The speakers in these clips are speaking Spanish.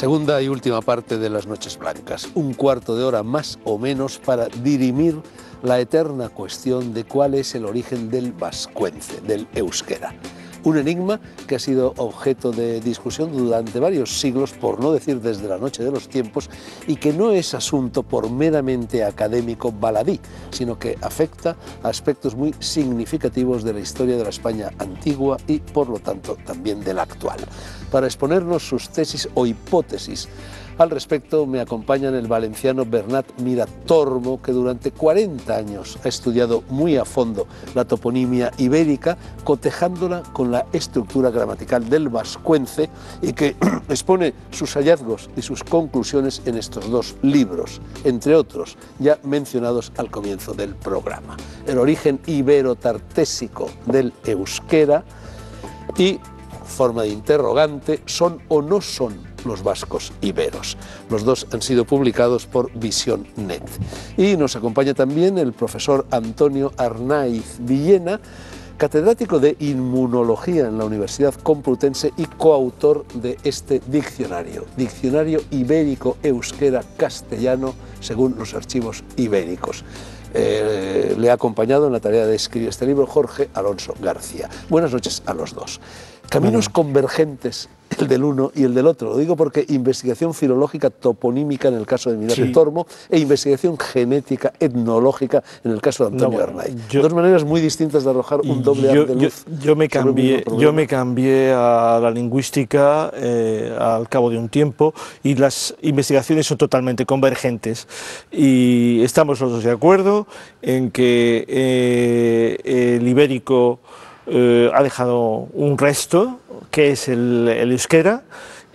Segunda y última parte de las Noches Blancas, un cuarto de hora más o menos para dirimir la eterna cuestión de cuál es el origen del vascuence, del euskera. Un enigma que ha sido objeto de discusión durante varios siglos, por no decir desde la noche de los tiempos, y que no es asunto por meramente académico baladí, sino que afecta a aspectos muy significativos de la historia de la España antigua y, por lo tanto, también de la actual. Para exponernos sus tesis o hipótesis al respecto me acompañan el valenciano Bernat Miratormo, que durante 40 años ha estudiado muy a fondo la toponimia ibérica, cotejándola con la estructura gramatical del vascuence y que expone sus hallazgos y sus conclusiones en estos dos libros, entre otros ya mencionados al comienzo del programa. El origen ibero-tartésico del euskera y forma de interrogante, ¿son o no son los vascos iberos. Los dos han sido publicados por Visión Net. Y nos acompaña también el profesor Antonio Arnaiz Villena, catedrático de inmunología en la Universidad Complutense y coautor de este diccionario, Diccionario Ibérico Euskera Castellano, según los archivos ibéricos. Eh, le ha acompañado en la tarea de escribir este libro Jorge Alonso García. Buenas noches a los dos. Caminos convergentes el del uno y el del otro. Lo digo porque investigación filológica toponímica en el caso de Mirar Tormo e investigación genética etnológica en el caso de Antonio Arnay. Dos maneras muy distintas de arrojar un doble yo, de luz. Yo, me cambié, yo me cambié a la lingüística eh, al cabo de un tiempo y las investigaciones son totalmente convergentes. Y estamos los dos de acuerdo en que eh, el ibérico eh, ha dejado un resto, que es el, euskera,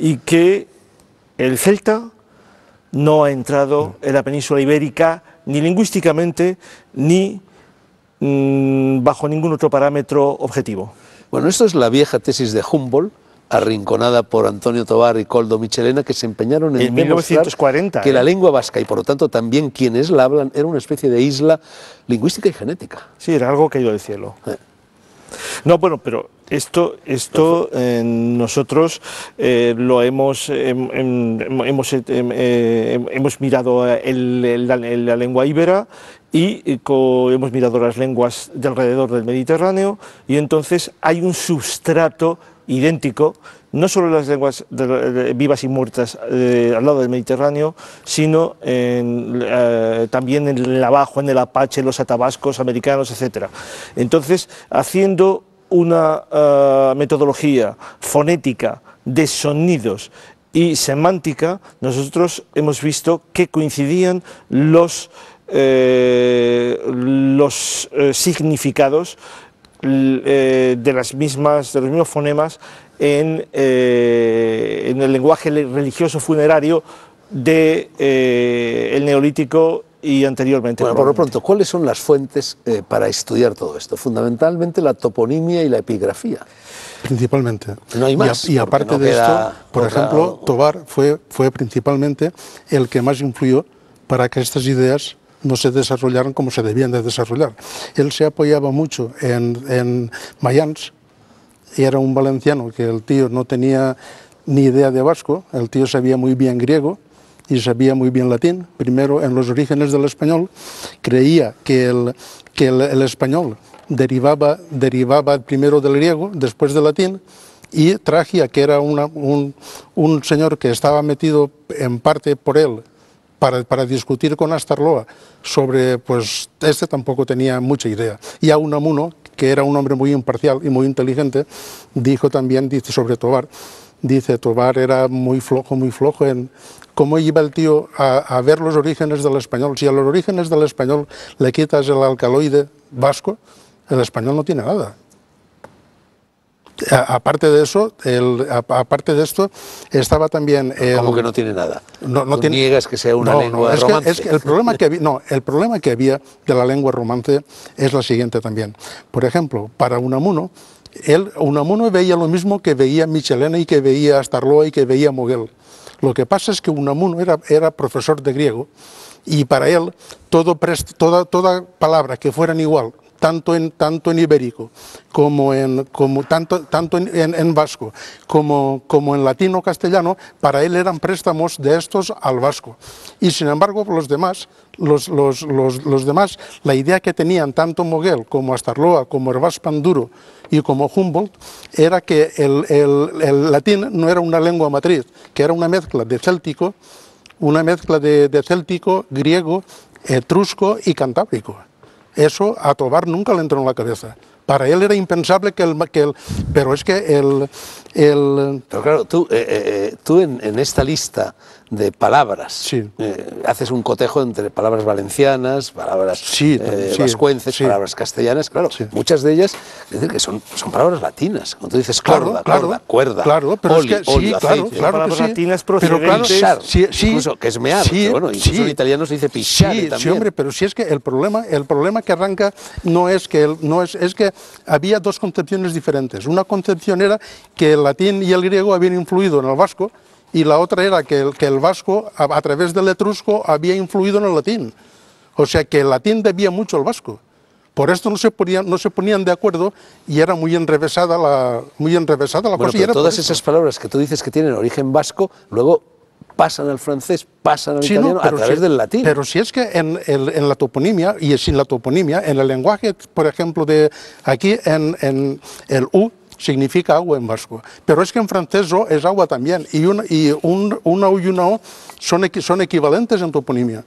y que el celta no ha entrado en la península ibérica ni lingüísticamente ni mm, bajo ningún otro parámetro objetivo. Bueno, esto es la vieja tesis de Humboldt, arrinconada por Antonio Tobar y Coldo Michelena, que se empeñaron en, 1940 que la ¿eh? lengua vasca y por lo tanto también quienes la hablan era una especie de isla lingüística y genética. Sí, era algo caído del cielo. Eh. No, bueno, pero esto, esto eh, nosotros eh, lo hemos, em, em, hemos, em, eh, hemos mirado la, lengua íbera y hemos mirado las lenguas de alrededor del Mediterráneo y entonces hay un substrato idéntico, no solo en las lenguas vivas y muertas al lado del Mediterráneo, sino también en el abajo, en el apache, los atabascos americanos, etc. Entonces, haciendo una eh, metodología fonética de sonidos y semántica, nosotros hemos visto que coincidían los, eh, los eh, significados de, las mismas, de los mismos fonemas en, en el lenguaje religioso funerario del de, el neolítico y anteriormente. Bueno, por lo pronto, ¿cuáles son las fuentes eh, para estudiar todo esto? Fundamentalmente la toponimia y la epigrafía. Principalmente. No hay más. Y, aparte de esto, por ejemplo, Tobar fue, fue principalmente el que más influyó para que estas ideas no se desarrollaran como se debían de desarrollar. Él se apoyaba mucho en, en Mayans, y era un valenciano que el tío no tenía ni idea de vasco, el tío sabía muy bien griego, y sabía muy bien latín. Primero, en los orígenes del español, creía que el, que el, español derivaba, derivaba primero del griego, después del latín, y Tragia, que era un, un, señor que estaba metido en parte por él para, para, discutir con Astarloa sobre, pues este tampoco tenía mucha idea. Y a Unamuno, que era un hombre muy imparcial y muy inteligente, dijo también, dice sobre Tobar, dice Tobar era muy flojo, muy flojo en, cómo iba el tío a, ver los orígenes del español. Si a los orígenes del español le quitas el alcaloide vasco, el español no tiene nada. Aparte de eso, aparte de esto, estaba también... El, ¿Cómo que no tiene nada? No, no tiene, niegas que sea una lengua romance. es que el, problema que había, no, el problema que había de la lengua romance es la siguiente también. Por ejemplo, para Unamuno, él, Unamuno veía lo mismo que veía Michelena y que veía Astarloa y que veía Moguel Lo que pasa es que Unamuno era, era profesor de griego y para él todo toda, toda palabra que fueran igual tanto en, tanto en ibérico como en, como tanto, tanto en, vasco como, como en latino castellano, para él eran préstamos de estos al vasco. Y sin embargo, los demás, los, los, los, demás, la idea que tenían tanto Moguel como Astarloa, como Hervás Panduro y como Humboldt, era que el, el, el latín no era una lengua matriz, que era una mezcla de céltico, una mezcla de, de céltico, griego, etrusco y cantábrico. Eso a Tobar nunca le entró en la cabeza. Para él era impensable que el... Que el pero es que el... el pero claro, tú, eh, eh, eh, tú en, en, esta lista de palabras. Eh, haces un cotejo entre palabras valencianas, palabras sí, eh, vascuences, palabras castellanas, claro, muchas de ellas, es decir, que son, son palabras latinas. Cuando dices corda, claro, cuerda, claro, pero es que, sí, claro, claro palabras latinas pero incluso, que es mear, pero bueno, incluso en italiano se dice pisciare sí, también. Sí, hombre, pero si es que el problema, el problema que arranca no es que, el, no es, es que había dos concepciones diferentes. Una concepción era que el latín y el griego habían influido en el vasco, y la otra era que el, que el vasco, a, través del etrusco, había influido en el latín. O sea que el latín debía mucho al vasco. Por esto no se ponían, no se ponían de acuerdo y era muy enrevesada la, muy enrevesada la cosa. todas esas palabras que tú dices que tienen origen vasco, luego pasan al francés, pasan al italiano a través del latín. Pero si es que en, en, la toponimia, y sin la toponimia, en el lenguaje, por ejemplo, de aquí en, en el U significa agua en vasco. Pero es que en francés O es agua también, y, una, y un, una U y una O son, son equivalentes en toponimia.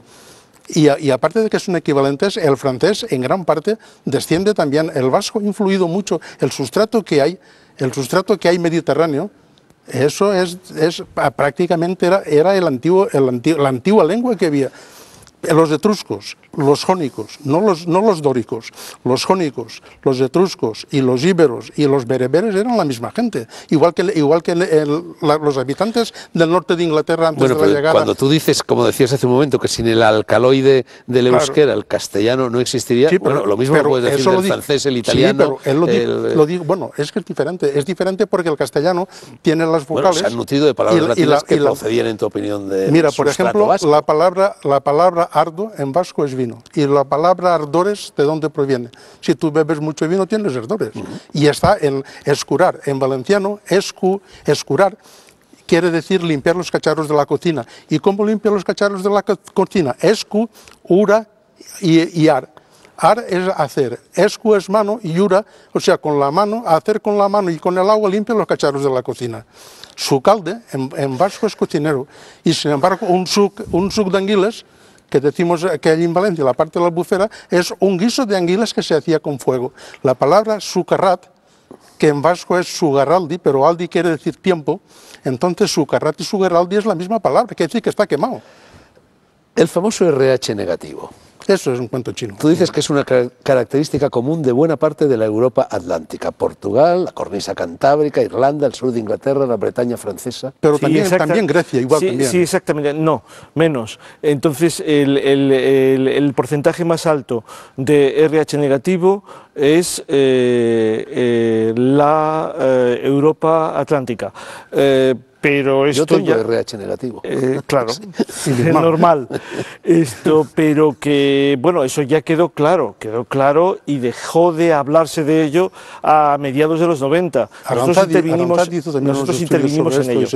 Y, y, aparte de que son equivalentes, el francés en gran parte desciende también. El vasco ha influido mucho. El sustrato que hay, el sustrato que hay mediterráneo, eso es, es prácticamente era, era el antiguo, el antiguo, la antigua lengua que había los etruscos, los jónicos, no los, no los dóricos, los jónicos, los etruscos y los íberos y los bereberes eran la misma gente, igual que, igual que los habitantes del norte de Inglaterra antes de la llegada. Cuando tú dices, como decías hace un momento, que sin el alcaloide del euskera el castellano no existiría, bueno, lo mismo lo puedes decir del francés, el italiano. Sí, pero él lo, digo, bueno, es que es diferente, es diferente porque el castellano tiene las vocales. Bueno, se han nutrido de palabras latinas que procedían, en tu opinión, de Mira, por ejemplo, la palabra, la palabra ardo en vasco es vino. Y la palabra ardores, ¿de dónde proviene? Si tú bebes mucho vino, tienes ardores. Y está en escurar. En valenciano, escu, escurar quiere decir limpiar los cacharros de la cocina. ¿Y cómo limpia los cacharros de la cocina? Escu, ura y, y ar. Ar es hacer, escu es mano y ura, o sea, con la mano, hacer con la mano y con el agua limpia los cacharros de la cocina. Su calde, en, vasco es cocinero, y sin embargo un suc, un suc de anguiles que decimos que hay en Valencia, la parte de la albufera, es un guiso de anguilas que se hacía con fuego. La palabra sucarrat, que en vasco es sugarraldi, pero aldi quiere decir tiempo, entonces sucarrat y sugarraldi es la misma palabra, quiere decir que está quemado. El famoso RH negativo. Eso es un cuento chino. Tú dices que es una característica común de buena parte de la Europa atlántica. Portugal, la cornisa cantábrica, Irlanda, el sur de Inglaterra, la Bretaña francesa. Pero también, también, Grecia, igual sí, también. Sí, exactamente. No, menos. Entonces, el, el, el, porcentaje más alto de RH negativo es eh, eh, la eh, Europa atlántica pero esto Yo tengo ya, RH negativo. Eh, claro, es normal. Esto, pero que, bueno, eso ya quedó claro, quedó claro y dejó de hablarse de ello a mediados de los 90. Nosotros intervinimos, nosotros intervinimos en ello.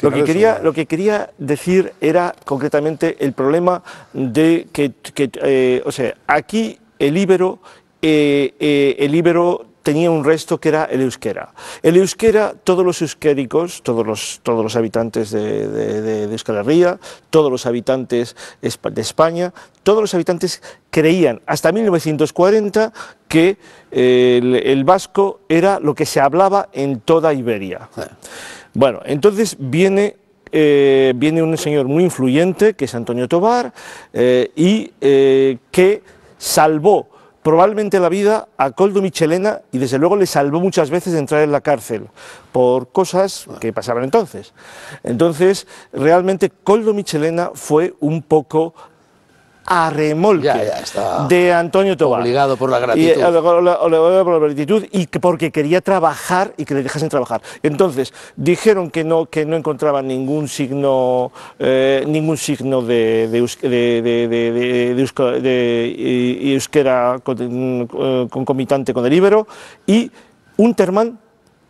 lo, que quería, lo que quería decir era concretamente el problema de que, que eh, o sea, aquí el íbero, eh, eh, el íbero tenía un resto que era el euskera. El euskera, todos los euskéricos, todos los, todos los habitantes de, de, de, Euskal Herria, todos los habitantes de España, todos los habitantes creían hasta 1940 que el, el vasco era lo que se hablaba en toda Iberia. Bueno, entonces viene eh, viene un señor muy influyente, que es Antonio Tobar, eh, y eh, que salvó probablemente la vida a Coldo Michelena y desde luego le salvó muchas veces de entrar en la cárcel por cosas que pasaban entonces. Entonces, realmente Coldo Michelena fue un poco a remolque Ya, ya, está de Antonio Tobar. obligado por la Y, gratitud. eh, obligado por la gratitud y que porque quería trabajar y que le dejasen trabajar. Entonces, dijeron que no, que no encontraban ningún signo, eh, ningún signo de, de, de, de- y- y euskera con- eh, concomitante con el íbero y Untermann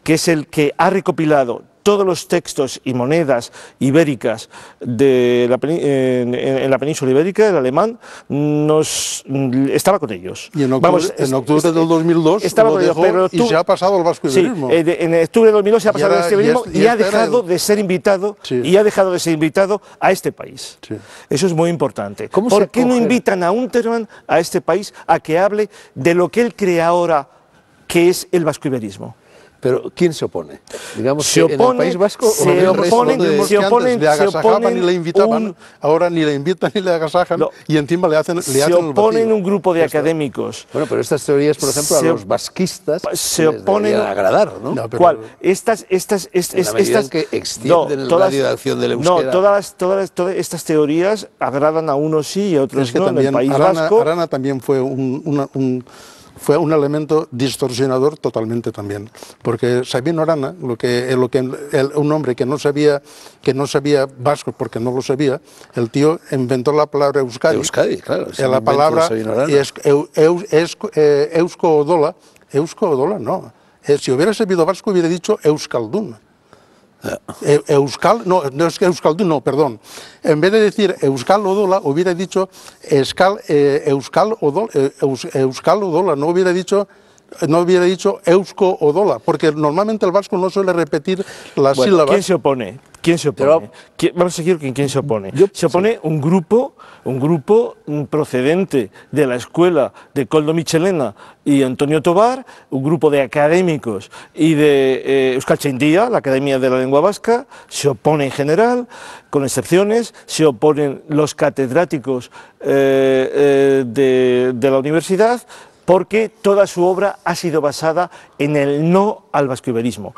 que es el que ha recopilado todos los textos y monedas ibéricas de la, en, en- la península ibérica, el alemán, nos estaba con ellos. Y en octubre, Vamos, en octubre es- del 2002 estaba lo con ellos, dejó pero y se ha pasado al vasco iberismo. eh, de- en octubre del 2002 se ha pasado al ahora- iberismo y ha este dejado el- de ser invitado Sí. y ha dejado de ser invitado a este país. Sí. Eso es muy importante. ¿Cómo se ¿Por qué no invitan a Untermann a este país a que hable de lo que él cree ahora que es el vasco-iberismo? Pero ¿quién se opone? Digamos Se que en opone- el País Vasco se en oponen- de- se oponen- le se agasajaban y le invitaban, un- ahora ni le invitan ni le agasajan No. y encima le hacen, le Se hacen oponen un grupo de académicos. Bueno, pero estas teorías, por ejemplo, Se a los vasquistas se oponen- deberían agradar, ¿no? No, pero- ¿Cuál? Estas, estas, est- En la estas, en que extienden el radio de acción del No, euskera. todas, las- todas, las- todas estas teorías agradan a unos sí y a otros Es que no. en el también País Arana, Vasco, Arana también fue un, una- un- fue un elemento distorsionador totalmente también, porque Sabino Arana, lo que, lo que el- un hombre que no sabía que no sabía vasco porque no lo sabía, el tío inventó la palabra euskadi. Euskadi, claro, es Eh, la palabra es, eu- eu- es- eh, eusko odola, eusko odola no. Eh, si hubiera sabido vasco hubiera dicho euskaldun. Euskal, no, no es Euskaldun, no, perdón. En vez de decir Euskal Odola, hubiera dicho Euskal, eh, Euskal, Odola, eh, Eus- Euskal Odola, no hubiera dicho no hubiera dicho Eusko Odola, porque normalmente el vasco no suele repetir las Bueno, sílabas. ¿Quién se opone? ¿Quién se opone? Pero- ¿Quién- Vamos a seguir con quién se opone. Yo- se opone un grupo, un grupo procedente de la escuela de Coldo Michelena y Antonio Tobar, un grupo de académicos y de eh, Euskal Chaindía, la Academia de la Lengua Vasca, se opone en general, con excepciones, se oponen los catedráticos eh, eh, de, de la universidad, porque toda su obra ha sido basada en el no al vascoiberismo.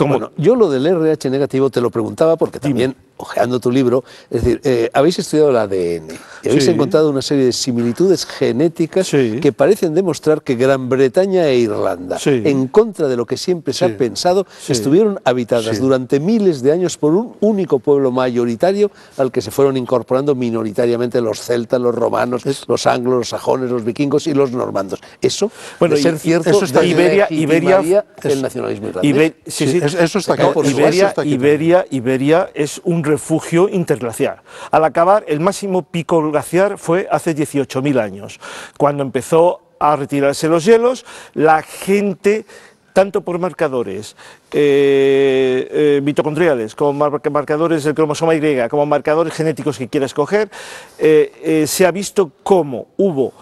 Como, Bueno, yo lo del RH negativo te lo preguntaba porque también, ojeando tu libro, es decir, eh, habéis estudiado el ADN y habéis Sí. encontrado una serie de similitudes genéticas Sí. que parecen demostrar que Gran Bretaña e Irlanda, Sí. en contra de lo que siempre se ha pensado, estuvieron habitadas durante miles de años por un único pueblo mayoritario al que se fueron incorporando minoritariamente los celtas, los romanos, los anglos, los sajones, los vikingos y los normandos. Eso, Bueno, de ser y cierto, eso está- Iberia- Iberia- el nacionalismo irlandés. Sí, eso está aquí, por Iberia, está aquí Iberia, Iberia es un refugio interglaciar. Al acabar, el máximo pico glaciar fue hace 18.000 años, cuando empezó a retirarse los hielos, la gente tanto por marcadores eh, eh, mitocondriales, como mar- marcadores del cromosoma Y, como marcadores genéticos que quiera escoger, eh, eh, se ha visto cómo hubo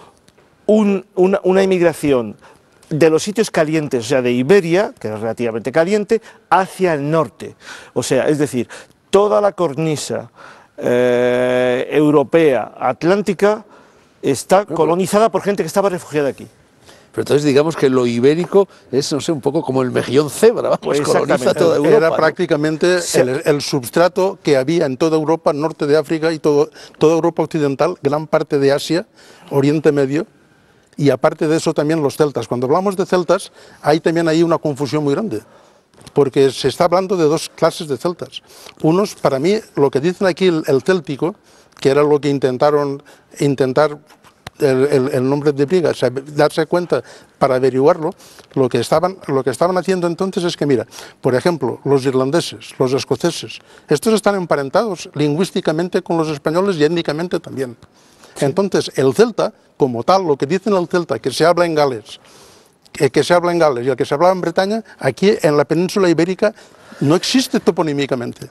un- una, una inmigración de los sitios calientes, o sea, de Iberia, que es relativamente caliente, hacia el norte. O sea, es decir, toda la cornisa eh, europea, atlántica, está colonizada por gente que estaba refugiada aquí. Pero entonces digamos que lo ibérico es, no sé, un poco como el mejillón cebra, vamos, Pues coloniza toda Europa. Era ¿no? prácticamente el, el substrato que había en toda Europa, norte de África y todo, toda Europa occidental, gran parte de Asia, Oriente Medio, y aparte de eso también los celtas. Cuando hablamos de celtas, hay también ahí una confusión muy grande, porque se está hablando de dos clases de celtas. Unos, para mí, lo que dicen aquí el, el céltico, que era lo que intentaron intentar el, el- el nombre de Briga, darse cuenta para averiguarlo, lo que, estaban, lo que estaban haciendo entonces es que, mira, por ejemplo, los irlandeses, los escoceses, estos están emparentados lingüísticamente con los españoles y étnicamente también. Entonces, el celta, como tal, lo que dicen el celta, que se habla en Gales, que, que se habla en Gales y el que se habla en Bretaña, aquí en la península ibérica no existe toponímicamente.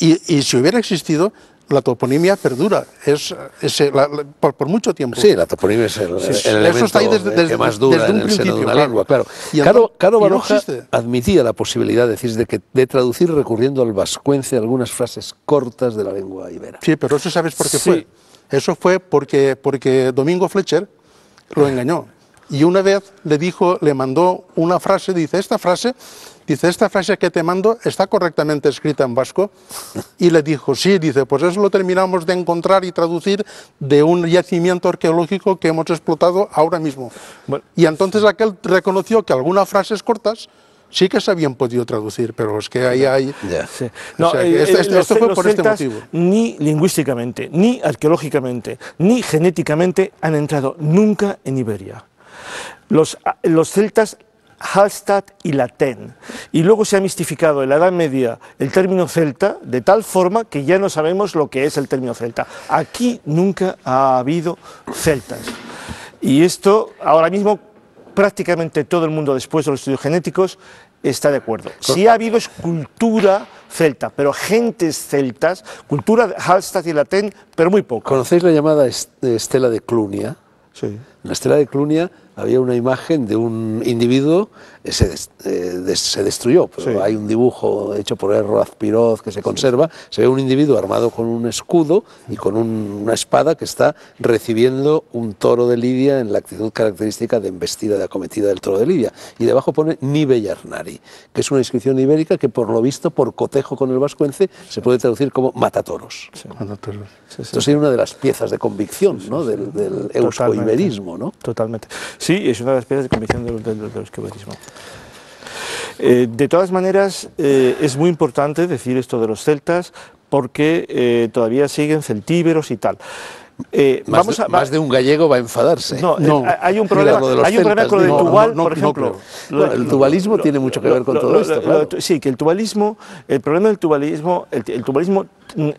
Y, y si hubiera existido, la toponimia perdura, es, es, la- la- por, por mucho tiempo. Sí, la toponimia es el, el eso elemento está ahí desde- que desde- más dura desde un en el seno de una claro. lengua, claro. Y Caro, Caro no Baroja existe. admitía la posibilidad, decís, de, que, de traducir recurriendo al vascuence algunas frases cortas de la lengua ibera. Sí, pero eso sabes por qué Sí. fue. Eso fue porque, porque Domingo Fletcher lo engañó. Y una vez le dijo, le mandó una frase, dice, esta frase dice, esta frase que te mando está correctamente escrita en vasco. Y le dijo, sí, dice, pues eso lo terminamos de encontrar y traducir de un yacimiento arqueológico que hemos explotado ahora mismo. Y entonces aquel reconoció que algunas frases cortas sí que se habían podido traducir, pero es que ahí hay... esto, fue por este motivo. Ni lingüísticamente, ni arqueológicamente, ni genéticamente han entrado nunca en Iberia. Los, los celtas Hallstatt y Latén. Y luego se ha mistificado en la Edad Media el término celta de tal forma que ya no sabemos lo que es el término celta. Aquí nunca ha habido celtas. Y esto ahora mismo prácticamente todo el mundo después de los estudios genéticos está de acuerdo. Sí ha habido escultura celta, pero gentes celtas, cultura de Hallstatt y Latén, pero muy poco. ¿Conocéis la llamada estela de Clunia? Sí. En la estela de Clunia había una imagen de un individuo, eh, se, eh, se destruyó, pero hay un dibujo hecho por Erro Azpiroz que se conserva, se ve un individuo armado con un escudo y con una espada que está recibiendo un toro de Lidia en la actitud característica de embestida, de acometida del toro de Lidia. Y debajo pone Nibe Yarnari, que es una inscripción ibérica que por lo visto, por cotejo con el vascuence, se puede traducir como matatoros. Esto sería una de las piezas de convicción ¿no? del, del eusko-iberismo. Totalmente. Sí, es una de las piezas de convicción del, del, del eh, de todas maneras, eh, es muy importante decir esto de los celtas porque eh, todavía siguen celtíberos y tal. Más, vamos a, más, de un gallego va a enfadarse. No, hay un problema, hay un problema con el tubal, por ejemplo. el tubalismo tiene mucho que ver con todo esto. Sí, que el tubalismo, el problema del tubalismo, el, tubalismo mm,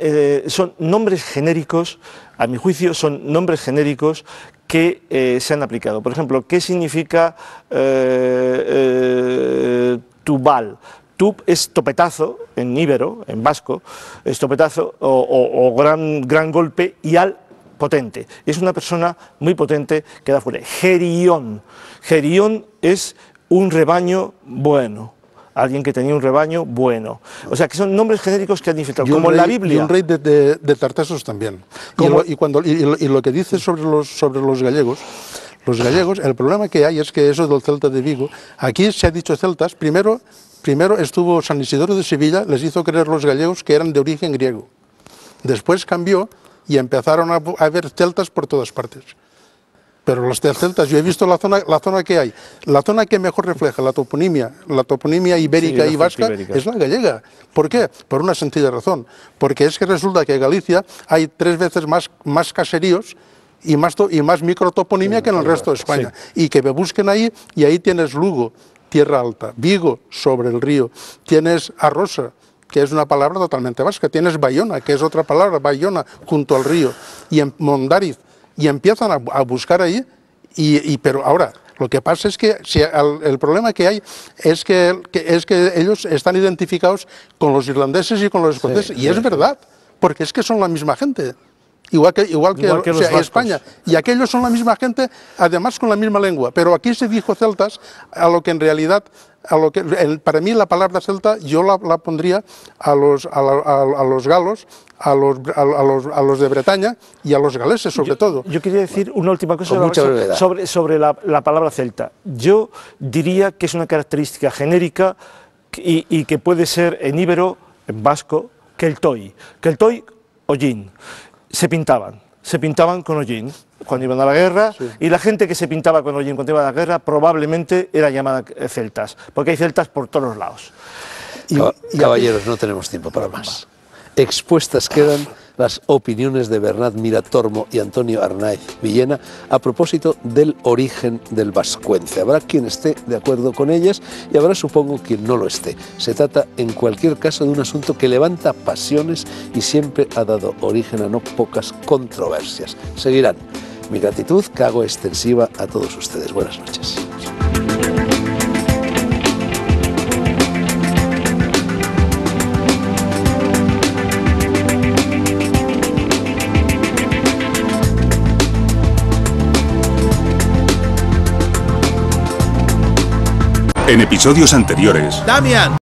son nombres genéricos, a mi juicio, son nombres genéricos que eh, se han aplicado. Por ejemplo, ¿qué significa eh, eh, tubal? Tub es topetazo en íbero, en vasco, es topetazo o, gran, gran golpe y al potente. Es una persona muy potente que da fuera. Gerión. Gerión es un rebaño bueno alguien que tenía un rebaño bueno. O sea, que son nombres genéricos que han infiltrado, como en la Biblia. Y un rey de, de, Tartesos también. Y lo, y, cuando, y, lo, que dice sobre los, sobre los gallegos, los gallegos, el problema que hay es que eso del Celta de Vigo, aquí se ha dicho celtas, primero, primero estuvo San Isidoro de Sevilla, les hizo creer los gallegos que eran de origen griego. Después cambió y empezaron a haber celtas por todas partes. Pero los celtas, yo he visto la zona, la zona que hay. La zona que mejor refleja la toponimia, la toponimia ibérica y vasca es la gallega. ¿Por qué? Por una sencilla razón. Porque es que resulta que en Galicia hay tres veces más, más caseríos y más, y más microtoponimia que en el resto de España. Y que me busquen ahí y ahí tienes Lugo, tierra alta, Vigo, sobre el río, tienes Arrosa, que es una palabra totalmente vasca, tienes Bayona, que es otra palabra, Bayona, junto al río, y en Mondariz, y empiezan a, buscar ahí, y, pero ahora, lo que pasa es que si el, problema que hay es que, es que ellos están identificados con los irlandeses y con los escoceses, y es verdad, porque es que son la misma gente. Igual que, igual que, España. Y aquellos son la misma gente, además con la misma lengua. Pero aquí se dijo celtas, a lo que en realidad, a lo que, para mí la palabra celta yo la, pondría a los, a, los galos, a los, a, los, de Bretaña y a los galeses sobre todo. Yo quería decir una última cosa sobre, sobre, la, palabra celta. Yo diría que es una característica genérica y, y que puede ser en íbero, en vasco, que el toy. Que el toy, hollín se pintaban, se pintaban con hollín cuando iban a la guerra y la gente que se pintaba con hollín cuando iba a la guerra probablemente era llamada celtas, porque hay celtas por todos los lados. Y, Caballeros, no tenemos tiempo para más. Expuestas quedan las opiniones de Bernat Miratormo y Antonio Arnaiz Villena a propósito del origen del vascuence. Habrá quien esté de acuerdo con ellas y habrá, supongo, quien no lo esté. Se trata, en cualquier caso, de un asunto que levanta pasiones y siempre ha dado origen a no pocas controversias. Seguirán. Mi gratitud que hago extensiva a todos ustedes. Buenas noches. En episodios anteriores. Damian.